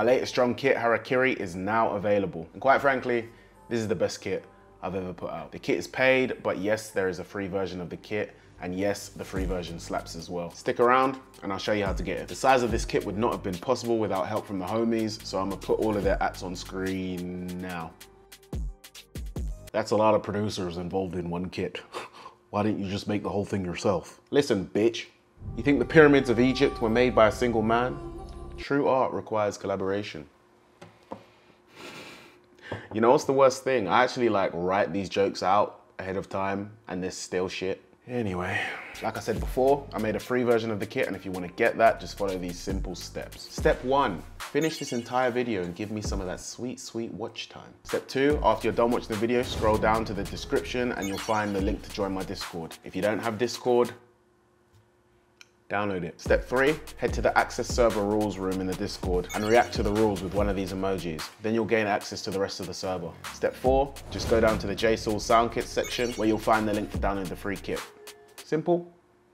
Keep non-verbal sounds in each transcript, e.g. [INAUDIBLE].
my latest drum kit, Harakiri, is now available. And quite frankly, this is the best kit I've ever put out. The kit is paid, but yes, there is a free version of the kit. And yes, the free version slaps as well. Stick around and I'll show you how to get it. The size of this kit would not have been possible without help from the homies, so I'm gonna put all of their ats on screen now. That's a lot of producers involved in one kit. [LAUGHS] Why didn't you just make the whole thing yourself? Listen, bitch. You think the pyramids of Egypt were made by a single man? True art requires collaboration. You know what's the worst thing? I actually like write these jokes out ahead of time and they're still shit. Anyway, like I said before, I made a free version of the kit and if you wanna get that, just follow these simple steps. Step one, finish this entire video and give me some of that sweet, sweet watch time. Step two, after you're done watching the video, scroll down to the description and you'll find the link to join my Discord. If you don't have Discord, download it. Step three, head to the access server rules room in the Discord and react to the rules with one of these emojis. Then you'll gain access to the rest of the server. Step four, just go down to the JSewell sound kit section where you'll find the link to download the free kit. Simple,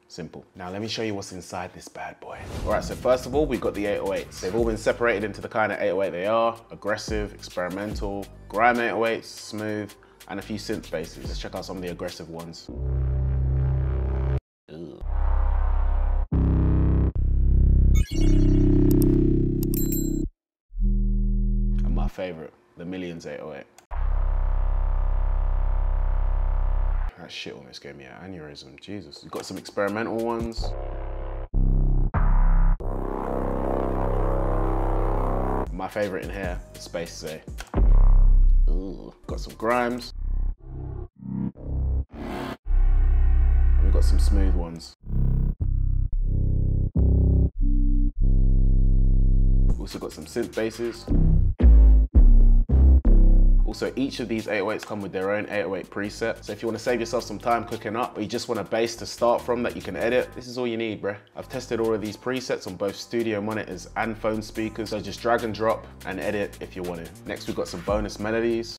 simple. Now let me show you what's inside this bad boy. All right, so first of all, we've got the 808s. They've all been separated into the kind of 808 they are, aggressive, experimental, grime 808s, smooth, and a few synth basses. Let's check out some of the aggressive ones. And my favorite, the Millions 808. That shit almost gave me an aneurysm, Jesus. You've got some experimental ones. My favorite in here, Space. Ooh. Got some grimes. We've got some smooth ones. Also got some synth basses. Also, each of these 808s come with their own 808 preset. So if you wanna save yourself some time cooking up, or you just want a bass to start from that you can edit, this is all you need, bruh. I've tested all of these presets on both studio monitors and phone speakers, so just drag and drop and edit if you want to. Next, we've got some bonus melodies.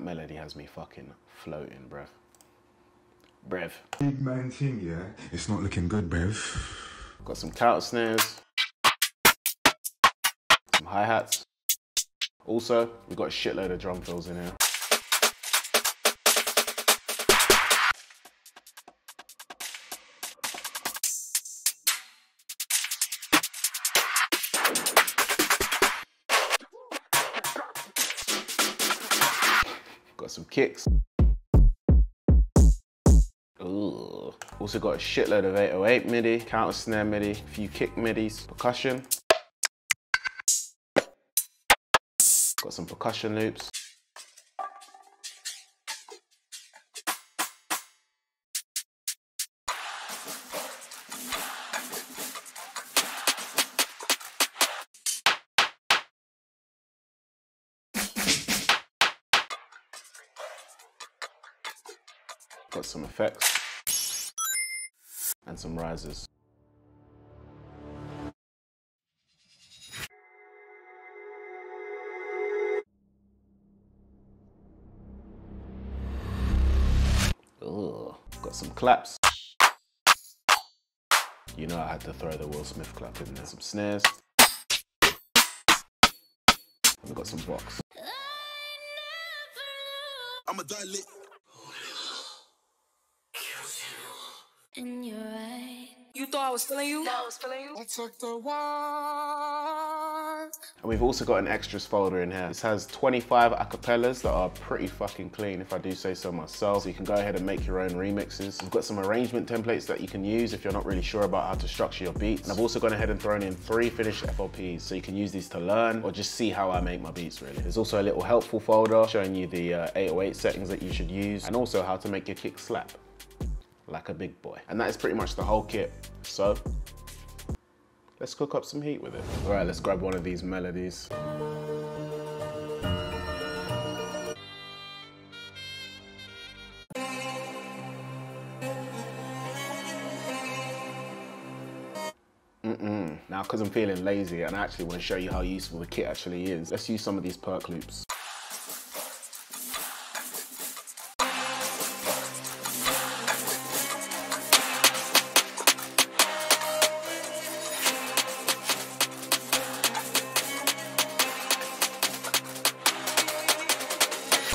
That melody has me fucking floating, bruv. Brev. Big man thing, yeah? It's not looking good, Bev. Got some counter snares, some hi-hats. Also, we've got a shitload of drum fills in here. Got some kicks. Ooh. Also got a shitload of 808 MIDI, counter snare MIDI, a few kick MIDIs, percussion. Got some percussion loops. Got some effects and some risers. Ugh. Got some claps. You know I had to throw the Will Smith clap in there. Some snares. We've got some box. I'm a die lit. in your eyes. You thought I was feeling you? I was feeling you. I took the walk. And we've also got an extras folder in here. This has 25 acapellas that are pretty fucking clean, if I do say so myself. So you can go ahead and make your own remixes. We've got some arrangement templates that you can use if you're not really sure about how to structure your beats. And I've also gone ahead and thrown in three finished FLPs, so you can use these to learn or just see how I make my beats, really. There's also a little helpful folder showing you the uh, 808 settings that you should use and also how to make your kick slap like a big boy. And that is pretty much the whole kit. So let's cook up some heat with it. All right, let's grab one of these melodies. Now, because I'm feeling lazy and I actually want to show you how useful the kit actually is, let's use some of these perc loops.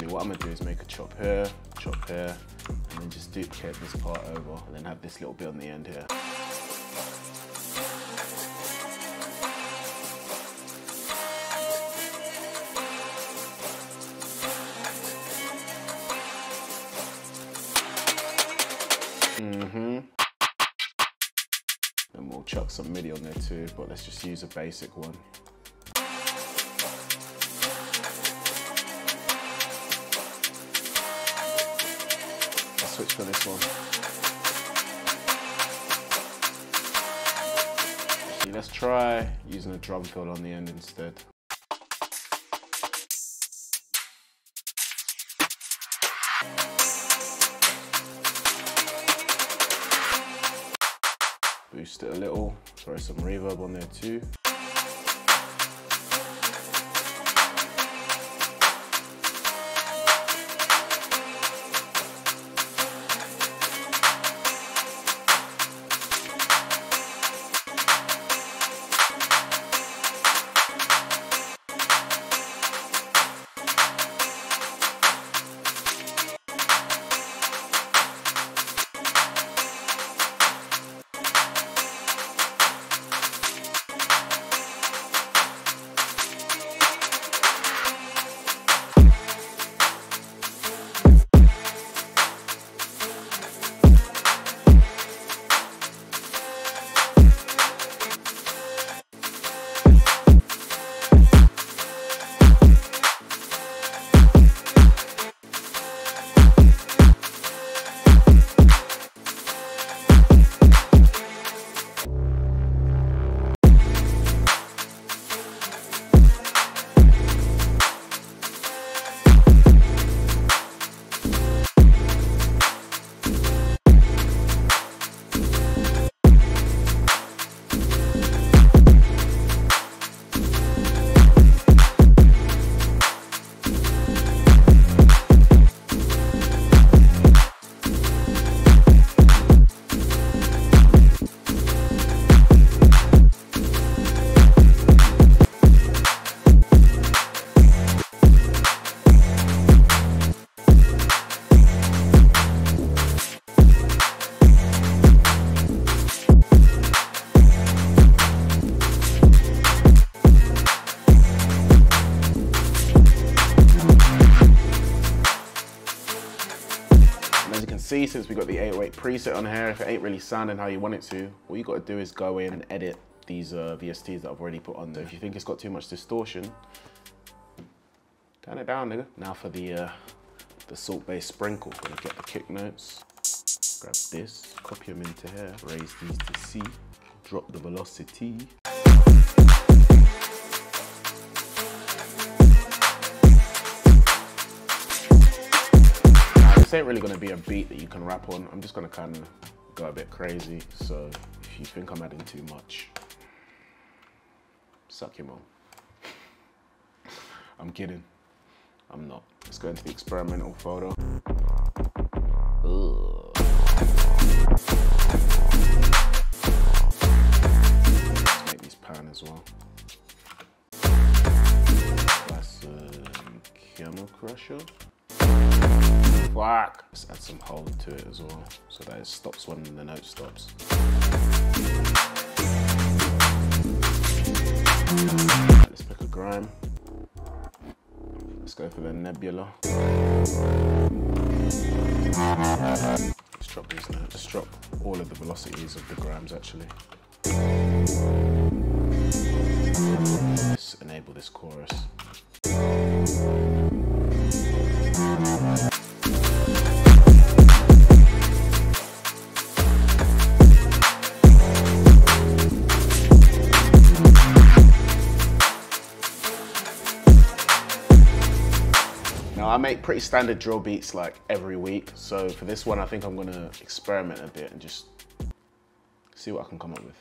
What I'm gonna do is make a chop here, chop here, and then just duplicate this part over, and then have this little bit on the end here. Mm-hmm. And we'll chuck some MIDI on there too, but let's just use a basic one. Switch for this one. Actually, let's try using a drum fill on the end instead. Boost it a little, throw some reverb on there too. Since we got the 808 preset on here, if it ain't really sounding how you want it to, all you gotta do is go in and edit these uh, VSTs that I've already put on there. If you think it's got too much distortion, turn it down, nigga. Now for the, uh, the salt-based sprinkle. Gonna get the kick notes, grab this, copy them into here, raise these to C, drop the velocity. This ain't really gonna be a beat that you can rap on. I'm just gonna kind of go a bit crazy. So if you think I'm adding too much, suck your mom. I'm kidding. I'm not. Let's go into the experimental photo. Let's make pan as well. That's camel crusher. Fuck. Let's add some hold to it as well, so that it stops when the note stops. Let's pick a grime. Let's go for the nebula. Let's drop these notes. Let's drop all of the velocities of the grimes actually. Let's enable this chorus. make pretty standard drill beats like every week. So for this one, I think I'm gonna experiment a bit and just see what I can come up with.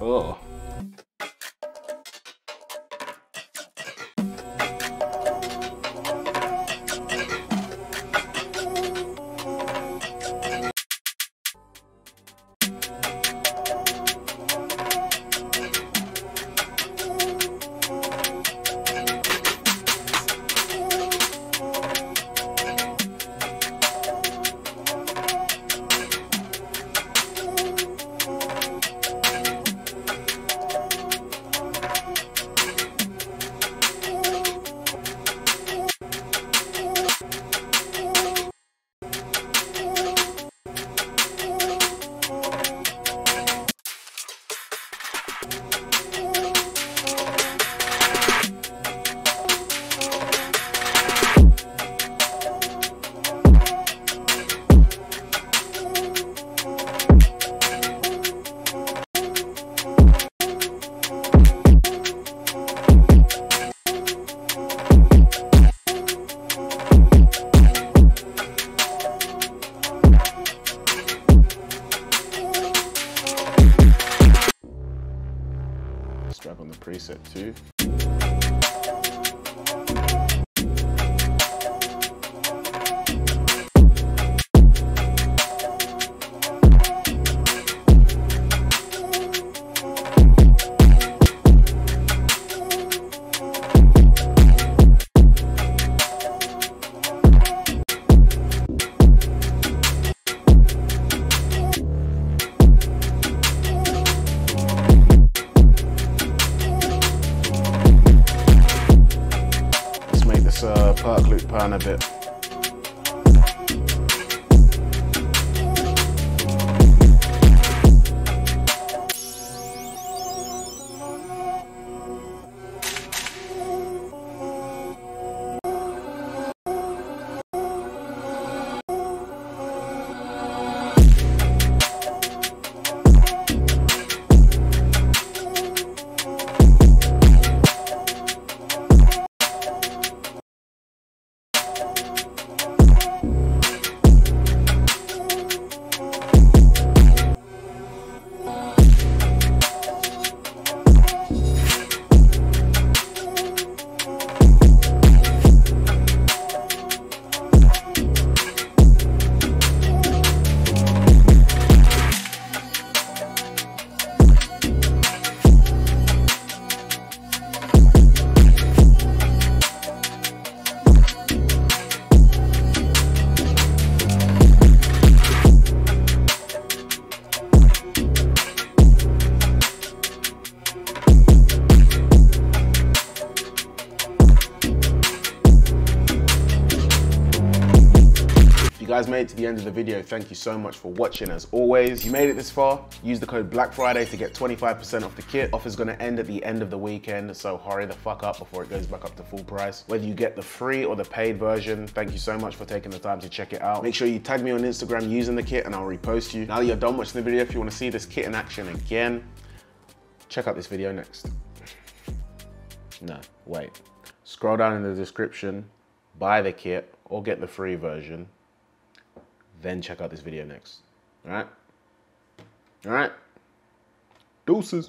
Oh. End of the video, thank you so much for watching as always. If you made it this far, use the code Black Friday to get 25% off the kit. Offer's gonna end at the end of the weekend, so hurry the fuck up before it goes back up to full price. Whether you get the free or the paid version, thank you so much for taking the time to check it out. Make sure you tag me on Instagram using the kit and I'll repost you. Now that you're done watching the video, if you wanna see this kit in action again, check out this video next. No, wait. Scroll down in the description, buy the kit or get the free version, then check out this video next. All right? All right? Deuces.